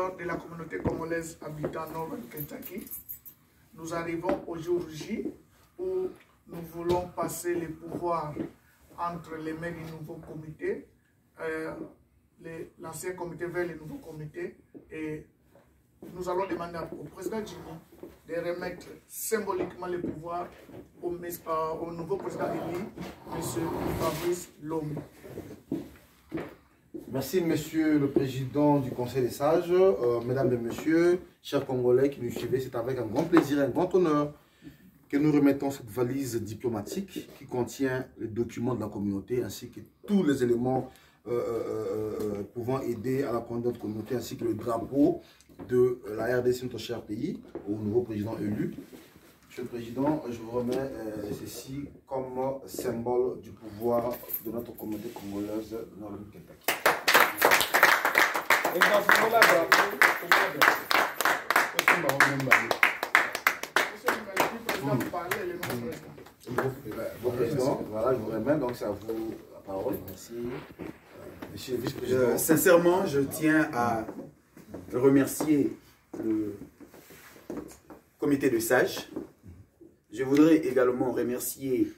de la communauté congolaise habitant Nord Kentucky. Nous arrivons au jour où nous voulons passer les pouvoirs entre les mains du nouveau comité, euh, l'ancien comité vers le nouveau comité et nous allons demander au président Jimmy de remettre symboliquement le pouvoir au, au nouveau président élu, M. Fabrice Lomé. Merci, Monsieur le Président du Conseil des sages, euh, Mesdames et Messieurs, chers Congolais qui nous suivez, c'est avec un grand plaisir et un grand honneur que nous remettons cette valise diplomatique qui contient les documents de la communauté ainsi que tous les éléments euh, euh, pouvant aider à la conduite de notre communauté ainsi que le drapeau de la RDC, notre cher pays, au nouveau président élu. Monsieur le Président, je vous remets ceci comme symbole du pouvoir de notre communauté congolaise de nord Kentucky. Voilà, je vous remets, donc c'est à vous la parole. Merci. Monsieur le vice-président. sincèrement, je tiens à remercier le comité de sages. Je voudrais également remercier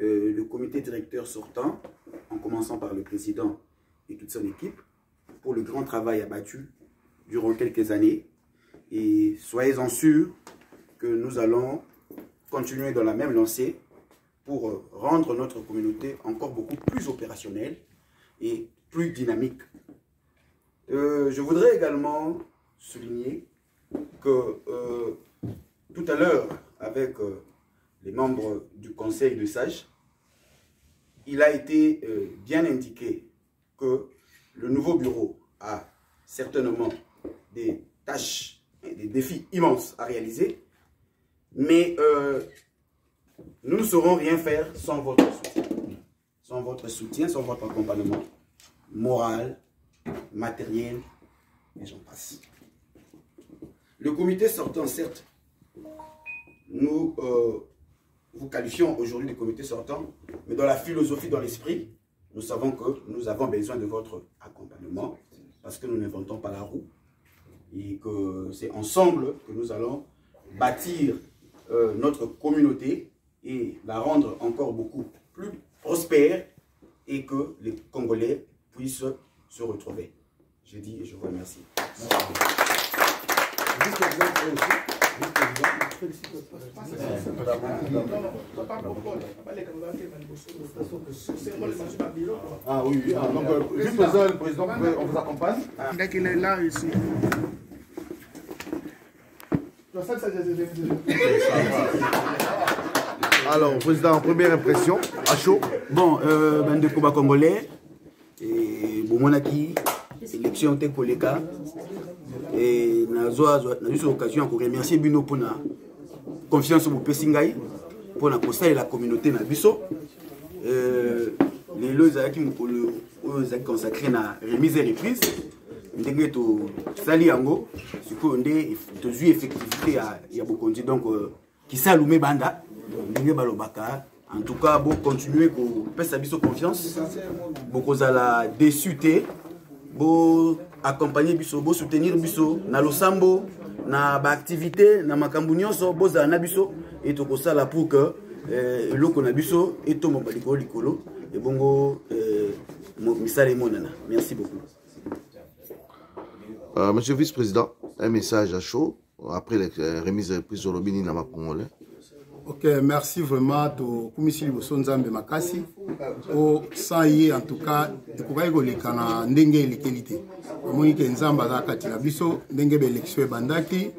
euh, le comité directeur sortant, en commençant par le président et toute son équipe, le grand travail abattu durant quelques années. Et soyez-en sûrs que nous allons continuer dans la même lancée pour rendre notre communauté encore beaucoup plus opérationnelle et plus dynamique. Euh, je voudrais également souligner que euh, tout à l'heure, avec euh, les membres du conseil de sages, il a été bien indiqué que le nouveau bureau a certainement des tâches et des défis immenses à réaliser, mais euh, nous ne saurons rien faire sans votre soutien. Sans votre soutien, sans votre accompagnement moral, matériel, et j'en passe. Le comité sortant, certes, nous euh, vous qualifions aujourd'hui de comité sortant, mais dans la philosophie, dans l'esprit, nous savons que nous avons besoin de votre accompagnement parce que nous n'inventons pas la roue et que c'est ensemble que nous allons bâtir euh, notre communauté et la rendre encore beaucoup plus prospère et que les Congolais puissent se retrouver. Je dis et je vous remercie. Ah oui, oui. Ah, donc, euh, juste président, le président, on vous accompagne. Dès qu'il est là, ici. Alors, président, première impression, à chaud. Bon, euh, bande de combat congolais, et Bomonaki, élection te koleka, et nazwa nazwi occasion ya koremercier bino mpona confiance bopesi ngai mpona kosalela communauté na biso. Lelo ezalaki mokolo oyo ezalaki consacré na remise et reprise. Ndenge tosali yango sikoyo nde tozwi effectivité ya, ya bokonzi donc uh, kisalume banda. Ndenge balobaka en tout cas bocontinue kopesa biso confiance. Bokozala déçu te boaccompagne biso bosoutenir biso na losambo na baactivité na makambo nyonso bozala na biso e tokosala pour que eh, eloko na biso etomboka likolo likolo. Ebongo eh, misala emonana. Merci beaucoup. Euh, Monsieur le vice-président, un message à chaud après la euh, remise de reprise au Lobini Nama Congolais. Ok, merci vraiment to kumisi liboso nzambe makasi. O sans ye en tout cas ekokaki koleka na ndenge elekeli te. Omoni ke nzambe aza kati na biso ndenge baélection ebandaki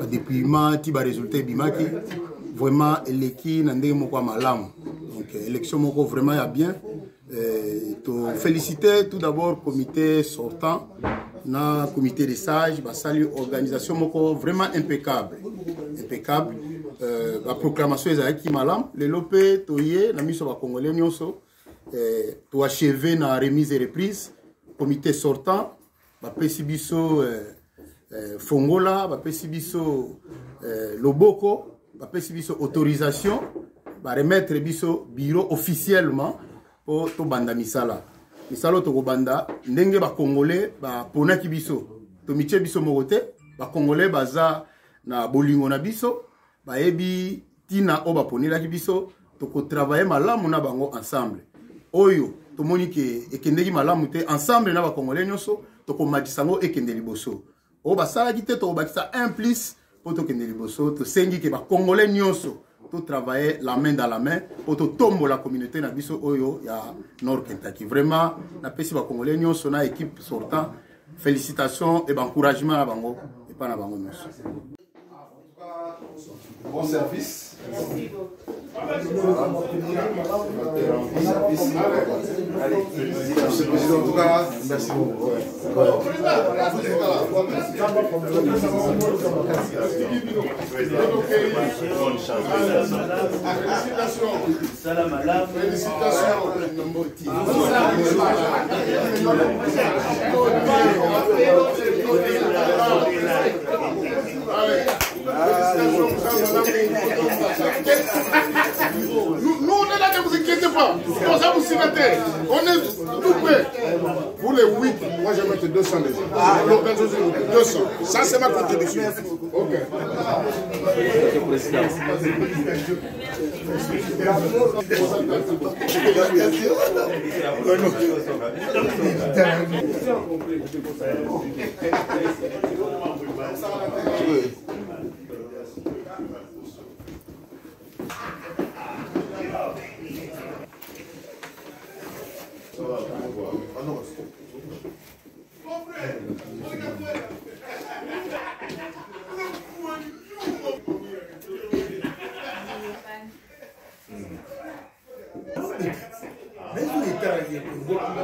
badéploiement ti barésultat ebimaki vraiment eleki na ndenge moko ya donc élection moko vraiment ya bien. Euh, to féliciter tout d'abord comité sortant na comité des sages basali organisation moko vraiment impeccable. Impeccable euh, baproclamation ezalaki malamu lelo mpe toye na miso bacongolais nyonso eh, toacheve na remise et reprise. Comité sortant bapesi biso eh, eh, fongola bapesi biso eh, loboko bapesi biso autorisation baremettre biso bureau officiellement mpo tobanda misala. Misala oyo tokobanda ndenge bakongole baponaki biso. Tomitie biso moko te bacongolais baza na bolingo na biso bayebi ntina oyo baponelaki biso tokotravaille malamu na bango ensemble. Oyo tomoni ke ekendeki malamu te ensemble na bacongolais nyonso tokomatisa yango ekende liboso. Oyo basalaki te tokobakisa un plus mpo tokende liboso. Tosengi ke bacongolais nyonso totravaille la main dans la main mpo totombola communauté na biso oyo ya nord kentucky. Vraiment napesi bacongolais nyonso na équipe sortant. Félicitation e baencouragement na bango epa na bango nyonso Bon service. Le Président, en tout cas, merci beaucoup. Nous, On est tout prêt. Pour les 8, moi je vais mettre 200 déjà. Ah, L'organisation, 200. Ça, c'est ma contribution. Ok. Monsieur.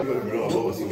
Bravo, si